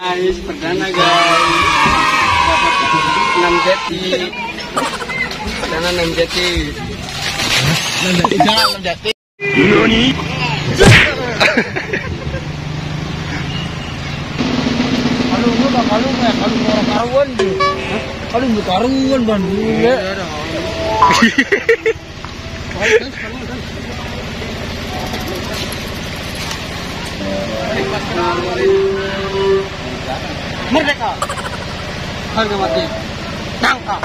Guys, perdana guys. Dapat 6 jeti. Perdana 6 jeti. 6 jeti, jangan 6 jeti. Tak kalau ya, kalau orang karuan tuh. Kalau lu karuan bandung ya. Merdeka. Harga mati. Tangkap.